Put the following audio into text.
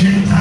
Chega.